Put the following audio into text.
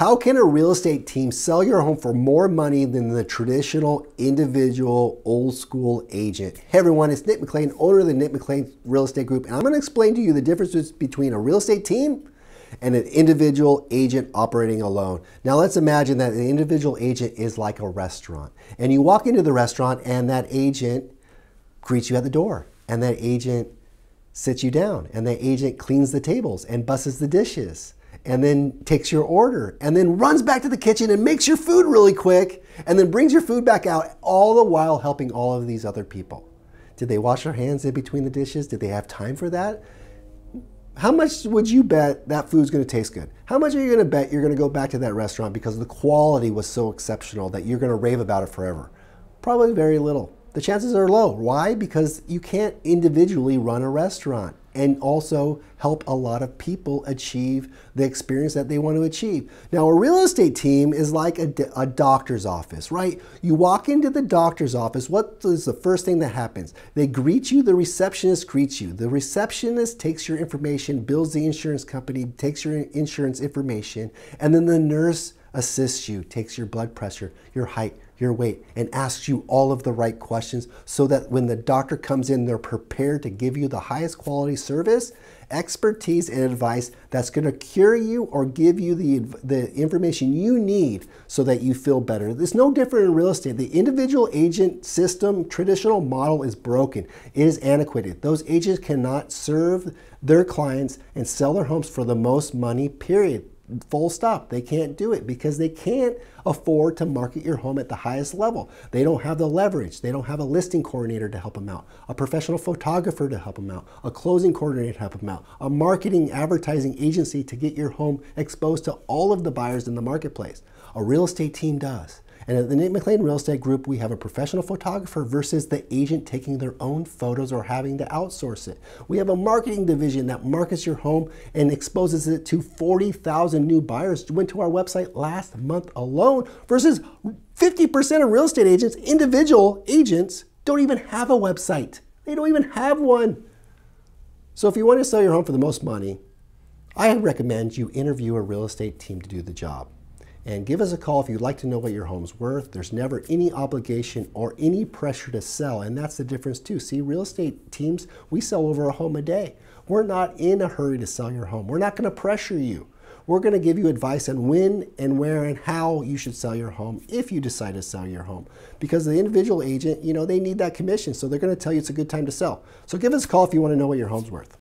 How can a real estate team sell your home for more money than the traditional individual old school agent? Hey everyone, it's Nick McLean, owner of the Nick McLean Real Estate Group, and I'm going to explain to you the differences between a real estate team and an individual agent operating alone. Now let's imagine that an individual agent is like a restaurant, and you walk into the restaurant and that agent greets you at the door, and that agent sits you down, and that agent cleans the tables and busses the dishes and then takes your order and then runs back to the kitchen and makes your food really quick and then brings your food back out, all the while helping all of these other people. Did they wash their hands in between the dishes? Did they have time for that? How much would you bet that food's gonna taste good? How much are you gonna bet you're gonna go back to that restaurant because the quality was so exceptional that you're gonna rave about it forever? Probably very little. The chances are low. Why? Because you can't individually run a restaurant and also help a lot of people achieve the experience that they want to achieve. Now, a real estate team is like a, a, doctor's office, right? You walk into the doctor's office, what is the first thing that happens? They greet you, the receptionist greets you. The receptionist takes your information, bills the insurance company, takes your insurance information, and then the nurse assists you, takes your blood pressure, your height, your weight, and asks you all of the right questions so that when the doctor comes in, they're prepared to give you the highest quality service, expertise, and advice that's going to cure you or give you the, the information you need so that you feel better. It's no different in real estate. The individual agent system, traditional model is broken. It is antiquated. Those agents cannot serve their clients and sell their homes for the most money, period full stop. They can't do it because they can't afford to market your home at the highest level. They don't have the leverage. They don't have a listing coordinator to help them out, a professional photographer to help them out, a closing coordinator to help them out, a marketing advertising agency to get your home exposed to all of the buyers in the marketplace. A real estate team does. And at the Nick McLean Real Estate Group, we have a professional photographer versus the agent taking their own photos or having to outsource it. We have a marketing division that markets your home and exposes it to 40,000 new buyers. Went to our website last month alone versus 50% of real estate agents, individual agents, don't even have a website. They don't even have one. So if you want to sell your home for the most money, I recommend you interview a real estate team to do the job. And give us a call if you'd like to know what your home's worth. There's never any obligation or any pressure to sell, and that's the difference too. See, real estate teams, we sell over a home a day. We're not in a hurry to sell your home. We're not going to pressure you. We're going to give you advice on when and where and how you should sell your home if you decide to sell your home. Because the individual agent, you know, they need that commission, so they're going to tell you it's a good time to sell. So give us a call if you want to know what your home's worth.